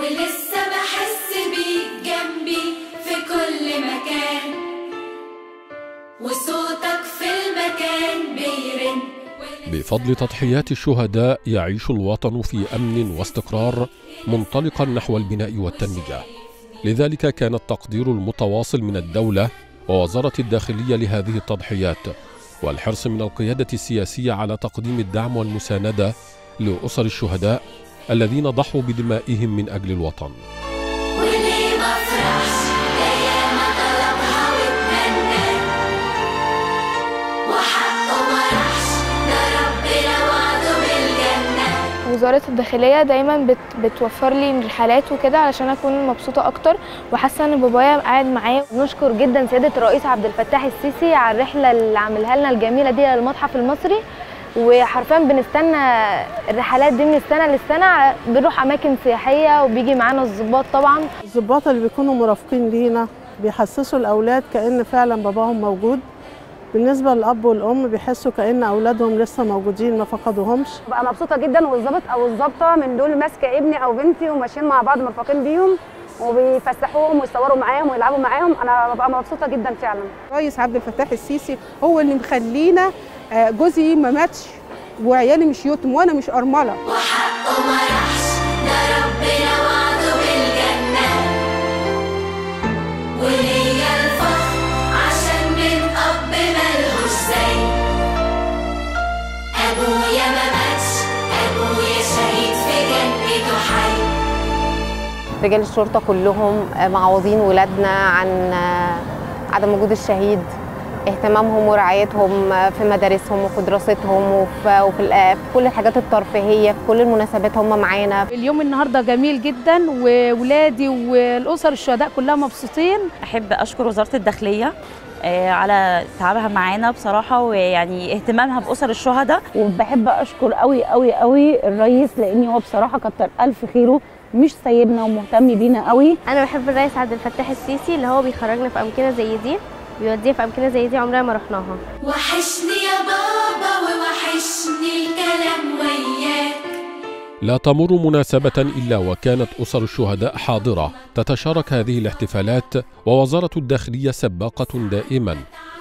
ولسه بحس بيك جنبي في كل مكان. وصوتك في المكان بيرن. بفضل تضحيات الشهداء يعيش الوطن في أمن واستقرار منطلقا نحو البناء والتنمية. لذلك كان التقدير المتواصل من الدولة ووزارة الداخلية لهذه التضحيات والحرص من القيادة السياسية على تقديم الدعم والمساندة لأسر الشهداء الذين ضحوا بدمائهم من أجل الوطن. وليه وزارة الداخلية دايما بت بتوفر لي رحلات وكده علشان أكون مبسوطة أكتر وحاسة إن بابايا قاعد معايا. نشكر جدا سيادة الرئيس عبد الفتاح السيسي على الرحلة اللي عاملها لنا الجميلة دي للمتحف المصري. وحرفيا بنستنى الرحلات دي من السنة للسنة. بنروح أماكن سياحية وبيجي معانا الضباط طبعا. الضباط اللي بيكونوا مرافقين لينا بيحسسوا الأولاد كأن فعلا باباهم موجود. بالنسبة للأب والأم بيحسوا كأن أولادهم لسه موجودين ما فقدوهمش. ببقى مبسوطة جدا. والظابط أو الظابطة من دول ماسكة ابني أو بنتي وماشيين مع بعض مرفقين بيهم. وبيفسحوهم ويصوروا معاهم ويلعبوا معاهم. أنا ببقى مبسوطة جدا فعلا. الرئيس عبد الفتاح السيسي هو اللي مخلينا آه، جوزي ما ماتش وعيالي مش يتم وأنا مش أرملة. وحقه رجال الشرطة كلهم معوضين ولادنا عن عدم وجود الشهيد. اهتمامهم ورعايتهم في مدارسهم وفي دراستهم وفي, كل الحاجات الترفيهية في كل المناسبات هم معانا. اليوم النهارده جميل جدا وولادي والأسر الشهداء كلها مبسوطين. أحب أشكر وزارة الداخلية آه، على تعبها معانا بصراحة ويعني اهتمامها بأسر الشهداء. وبحب أشكر قوي قوي قوي الرئيس لأن هو بصراحة كتر ألف خيره مش سايبنا ومهتم بينا قوي. أنا بحب الرئيس عبد الفتاح السيسي اللي هو بيخرجنا في أمكنة زي دي بيودينا في أمكنة زي دي عمرنا ما رحناها. وحشني يا بابا ووحشني الكلام وياك. لا تمر مناسبة إلا وكانت أسر الشهداء حاضرة. تتشارك هذه الاحتفالات ووزارة الداخلية سباقة دائما.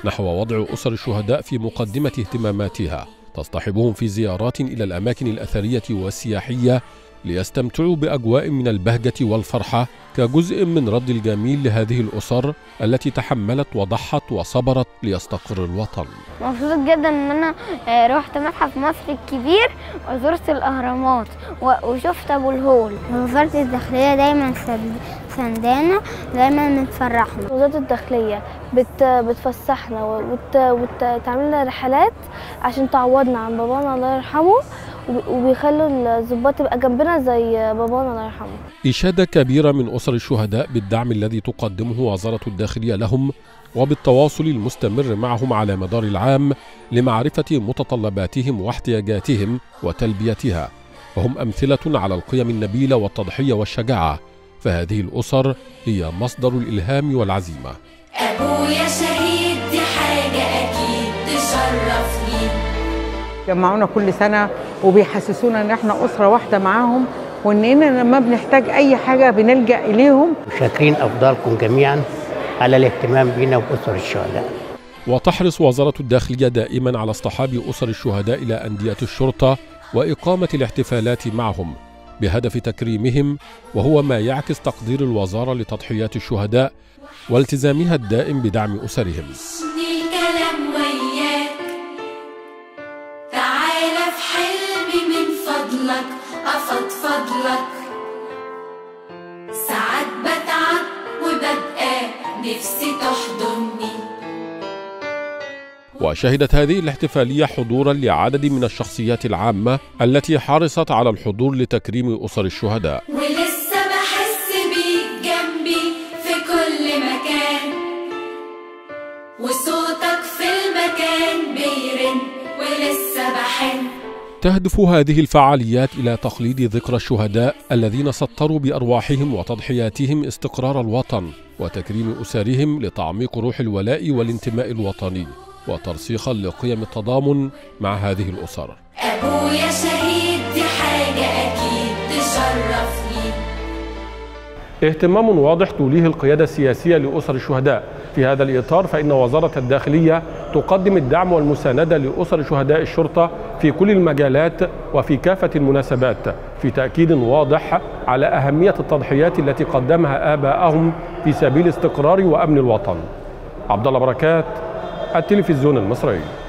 نحو وضع أسر الشهداء في مقدمة اهتماماتها. تصطحبهم في زيارات إلى الأماكن الأثرية والسياحية ليستمتعوا بأجواء من البهجة والفرحة كجزء من رد الجميل لهذه الأسر التي تحملت وضحت وصبرت ليستقر الوطن. مبسوط جدا إن أنا آه، رحت متحف مصر الكبير وزرت الأهرامات وشفت أبو الهول. وزارة الداخلية دايما سندانا دايما بتفرحنا وزارة الداخلية بت بتفسحنا وتعمل لنا رحلات عشان تعوضنا عن بابانا الله يرحمه. وبيخلوا الضباط تبقى جنبنا زي بابانا الله يرحمه. إشادة كبيرة من أسر الشهداء بالدعم الذي تقدمه وزارة الداخلية لهم وبالتواصل المستمر معهم على مدار العام لمعرفة متطلباتهم واحتياجاتهم وتلبيتها. وهم أمثلة على القيم النبيلة والتضحية والشجاعة فهذه الأسر هي مصدر الإلهام والعزيمة. أبويا شهيد دي حاجة أكيد تشرفني. جمعونا كل سنة وبيحسسونا إن إحنا أسرة واحدة معاهم وإننا لما بنحتاج أي حاجة بنلجأ إليهم. شاكرين أفضلكم جميعا على الاهتمام بنا وبأسر الشهداء. وتحرص وزارة الداخلية دائما على اصطحاب أسر الشهداء إلى أندية الشرطة وإقامة الاحتفالات معهم بهدف تكريمهم وهو ما يعكس تقدير الوزارة لتضحيات الشهداء والتزامها الدائم بدعم أسرهم. فضلك أفضفض لك ساعات بتعب وببقى نفسي تحضني. وشهدت هذه الاحتفالية حضورا لعدد من الشخصيات العامة التي حرصت على الحضور لتكريم أسر الشهداء. ولسه بحس بيك جنبي في كل مكان. وصوتك في المكان بيرن ولسه تهدف هذه الفعاليات إلى تقليد ذكرى الشهداء الذين سطروا بأرواحهم وتضحياتهم استقرار الوطن وتكريم أسرهم لتعميق روح الولاء والانتماء الوطني وترسيخا لقيم التضامن مع هذه الأسر. أبويا شهيد دي حاجة أكيد تشرفني اهتمام واضح توليه القيادة السياسية لأسر الشهداء. في هذا الإطار فإن وزارة الداخلية تقدم الدعم والمساندة لأسر شهداء الشرطة في كل المجالات وفي كافة المناسبات في تأكيد واضح على أهمية التضحيات التي قدمها آباءهم في سبيل استقرار وأمن الوطن. عبد الله بركات التلفزيون المصري.